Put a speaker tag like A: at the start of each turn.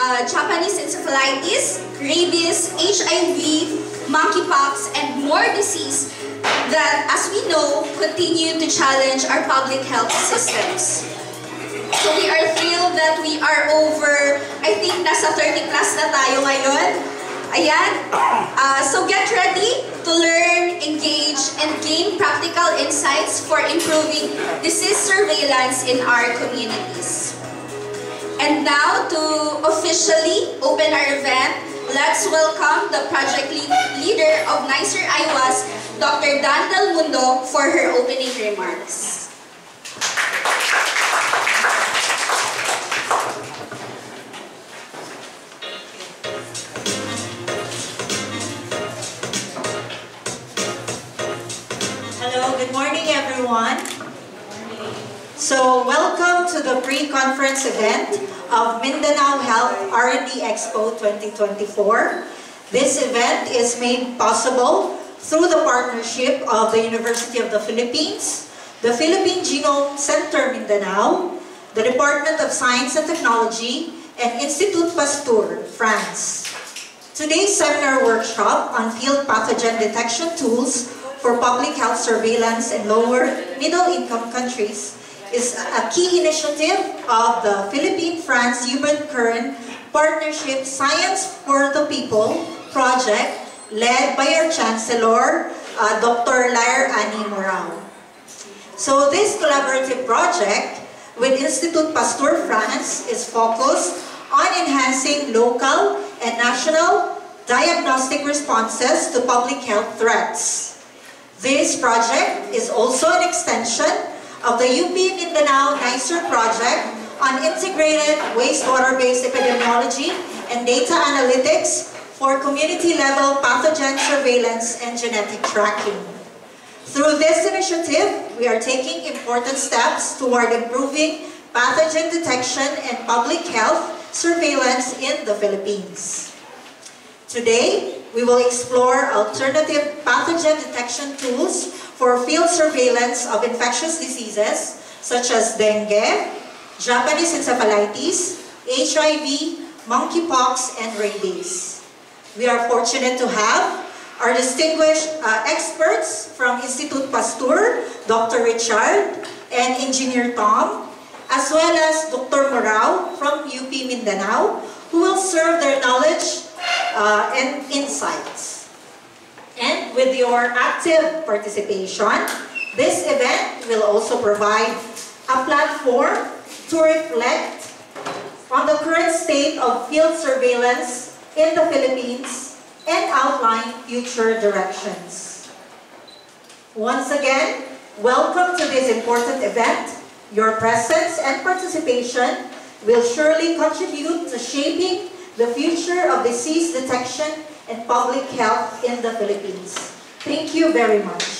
A: uh, Japanese encephalitis, rabies, HIV, monkeypox, and more disease that, as we know, continue to challenge our public health systems. So we are thrilled that we are over, I think nasa 30 plus na tayo ngayon. Ayan. Uh, so get ready to learn, engage, and gain practical insights for improving disease surveillance in our communities. And now to officially open our event, let's welcome the project lead leader of NICER IWAS, Dr. Dan Del Mundo, for her opening remarks.
B: Hello, good morning everyone. So welcome to the pre-conference event of Mindanao Health R&D Expo 2024. This event is made possible through the partnership of the University of the Philippines, the Philippine Genome Center Mindanao, the Department of Science and Technology, and Institut Pasteur, France. Today's seminar workshop on field pathogen detection tools for public health surveillance in lower middle income countries is a key initiative of the Philippine-France Hubert Curien Partnership Science for the People project led by our Chancellor, uh, Dr. Lyre Anni Murao. So this collaborative project with Institut Pasteur France is focused on enhancing local and national diagnostic responses to public health threats. This project is also an extension of the UP Mindanao NICER project on integrated wastewater-based epidemiology and data analytics for community-level pathogen surveillance and genetic tracking. Through this initiative, we are taking important steps toward improving pathogen detection and public health surveillance in the Philippines. Today, we will explore alternative pathogen detection tools for field surveillance of infectious diseases such as dengue, Japanese encephalitis, HIV, monkeypox, and rabies. We are fortunate to have our distinguished uh, experts from Institut Pasteur, Dr. Richard, and Engineer Tom, as well as Dr. Murao from UP Mindanao, who will serve their knowledge uh, and insights. With your active participation, this event will also provide a platform to reflect on the current state of field surveillance in the Philippines and outline future directions. Once again, welcome to this important event. Your presence and participation will surely contribute to shaping the future of disease detection and public health in the Philippines. Thank you very much.